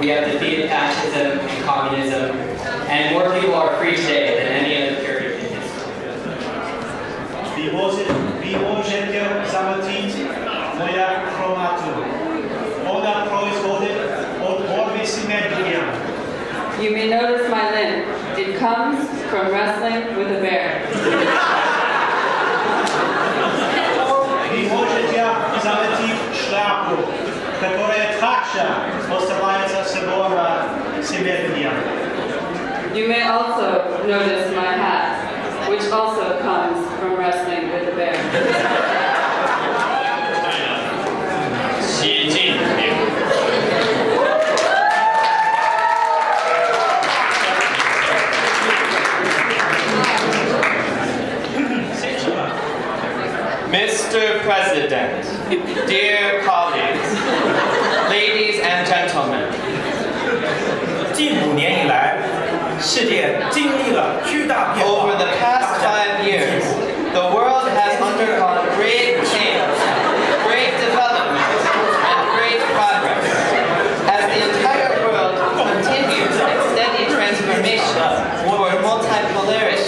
We have defeated fascism and communism, and more people are free today than any other period in history. Vi možete, vi možete zamotriti moja kromatu. Ona proizvode od borbe s energijama. You may notice my limp. It comes from wrestling with a bear. Vi možete zamotriti šlapu, которая также You may also notice my hat, which also comes from wrestling with the bear. 世界经历了巨大变化。 over the past five years, the world has undergone great change, great development, and great progress. As the entire world continues its steady transformation toward multipolarity,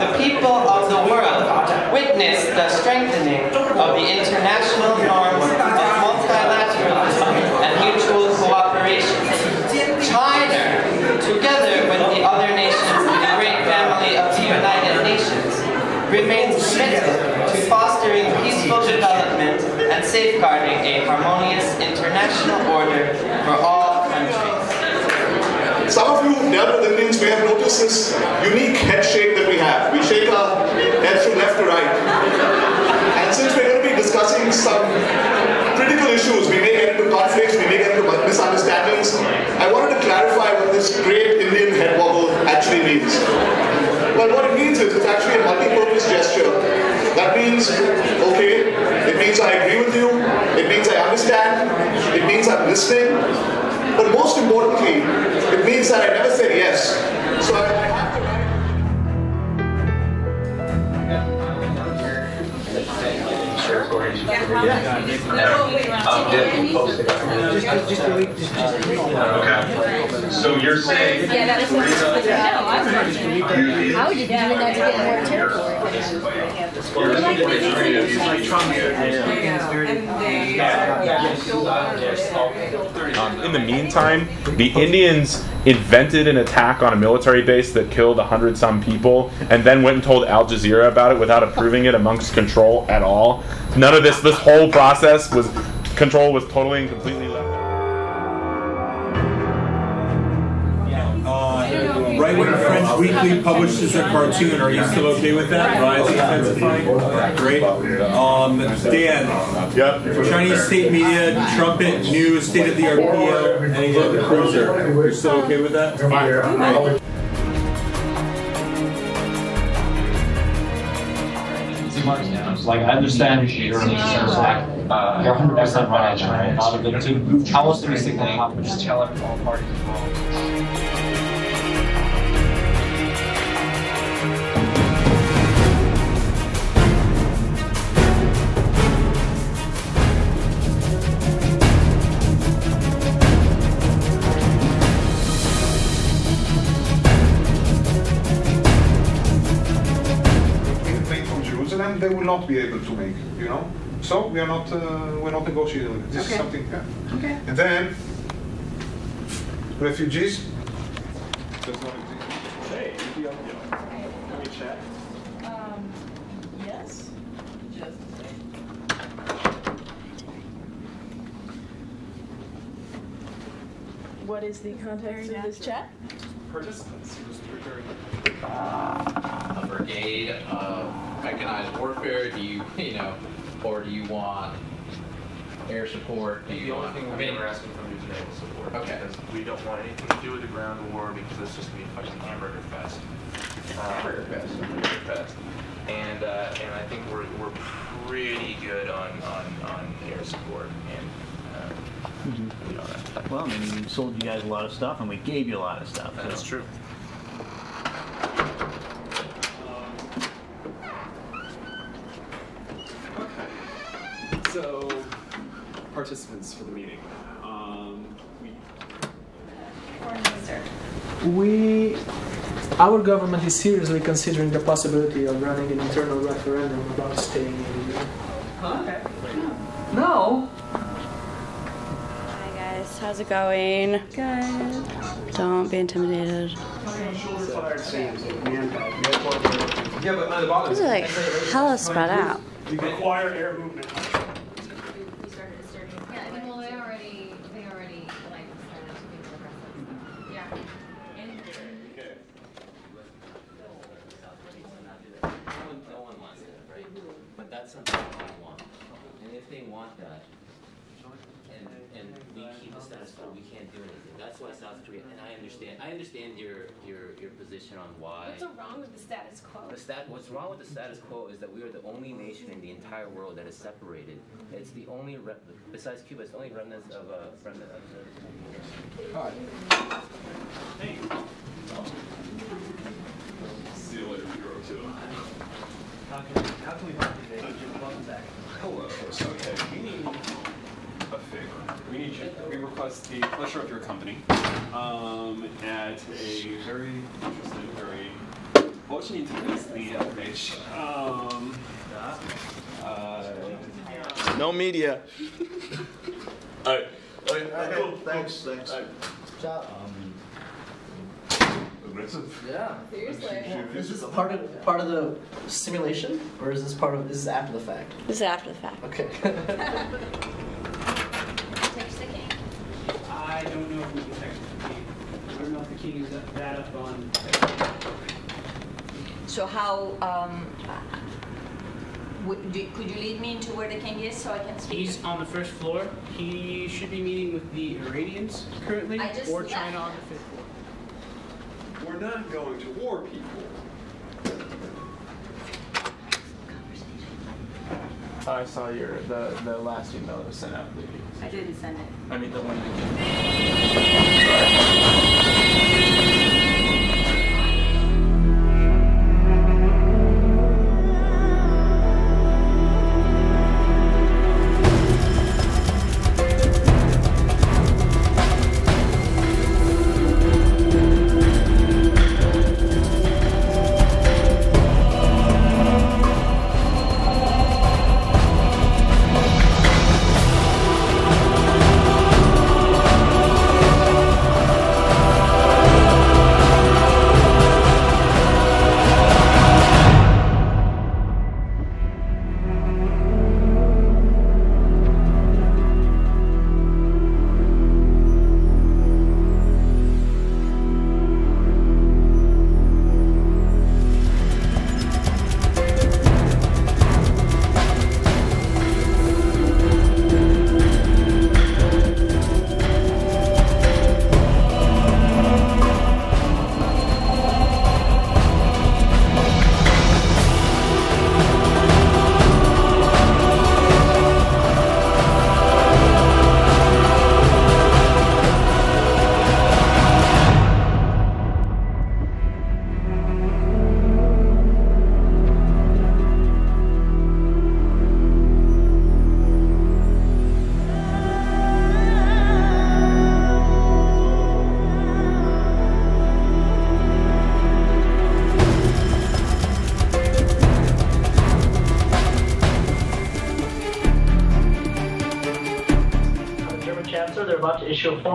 the people of the world witness the strengthening of the international norms committed to fostering peaceful development and safeguarding a harmonious international order for all countries. Some of you who've dealt with Indians may have noticed this unique head shake that we have. We shake our heads from left to right. And since we're going to be discussing some critical issues, we may get into conflicts, we may get into misunderstandings. I wanted to clarify what this great Indian head wobble actually means. Well, what it means is it's actually means, okay, it means I agree with you, it means I understand, it means I'm listening, but most importantly, it means that I never said yes. So I, I. Okay. So you're saying. Yeah, that's what No, I'm not. How would you do that to get more territory? In the meantime, the Indians invented an attack on a military base that killed a 100 some people and then went and told Al Jazeera about it without approving it amongst control at all. None of this, this whole process was, control was totally and completely right Weekly publishes a cartoon, are you still okay with that? Rising intensifying? Great. Um, Dan. Yep. Chinese state media, trumpet, news, state of the art PO, and England cruiser. You're still okay with that? Great. Like, I understand you're, uh, you're 100% right, and a lot of it too. How else do we stick that up? Just tell all parties involved. They will not be able to make, you know. So we are not, uh, we're not negotiating with it. This Okay. is something, yeah. Okay. And then, refugees. Does not exist. Hey, can we chat? Um, yes. Just What is the context of this chat? Participants. a brigade of mechanized warfare? Do you, you know, or do you want air support? Do you The only want? thing I we mean, were asking from you today was support. Okay. Because we don't want anything to do with the ground war because it's just gonna be a fucking hamburger fest. Uh, Hamburger fest. Hamburger fest. And, uh, and I think we're, we're pretty good on, on, on air support and, uh, you know, that. Well, I mean, we sold you guys a lot of stuff and we gave you a lot of stuff. That's so. true. Participants for the meeting. Um, we We, our government is seriously considering the possibility of running an internal referendum about staying in the EU. Okay. No. Hi guys, how's it going? Good. Don't be intimidated. Yeah, but on the bottom. These are like hella spread out. We require air movement. Yeah, I mean, well, they already, they already, like, started to do the rest of the stuff. Yeah. No one wants that, right? But that's something they want. And if they want that, and, and we keep the status quo, we can't do anything. That's why South Korea, and I understand, I understand your, your, your position on why. What's wrong with the status quo? The stat, what's wrong with the status quo is that we are the only nation in the entire world that is separated. It's the only, re- besides Cuba, it's the only remnants of a remnant of the. see you later, Euro two. How can, how can we help you today? Welcome back. Hello. So, okay, we need a favor. We need you, we request the pleasure of your company um, at a very interesting, very очень интересный outreach. Um, uh, No media. Alright. Okay, cool. Thanks, thanks. Aggressive. Yeah. Seriously. Is this part of part of the simulation, or is this part of this is after the fact? This is after the fact. Okay. don't know if we can text the king. I don't know if the king is that- that up on. So how, um, would- do- could you lead me into where the king is so I can speak? He's on the first floor. He should be meeting with the Iranians currently, I just or left. China on the fifth floor. we're not going to war, people. I saw your the the last email that was sent out. I didn't send it. I mean the one. The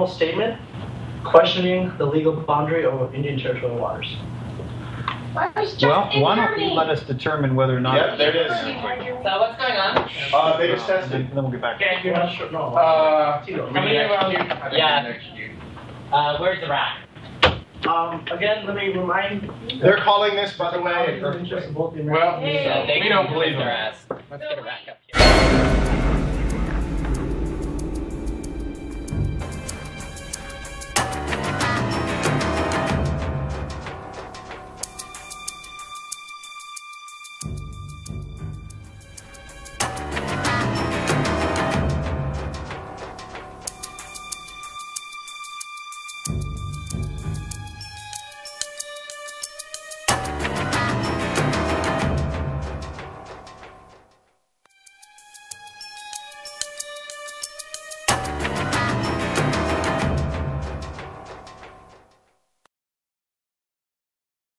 formal statement questioning the legal boundary of Indian territorial waters. Well, why don't you let us determine whether or not. Yep, there it is. So what's going on? Uh, they just tested. Then then we'll get back. Okay, you're not sure. No. Uh, Coming in around here. Yeah. Uh, where's the rat? Um, again, let me remind. They're calling this, by the way. Conflict of interest of both the Well, we don't believe them. Let's get a rat up here.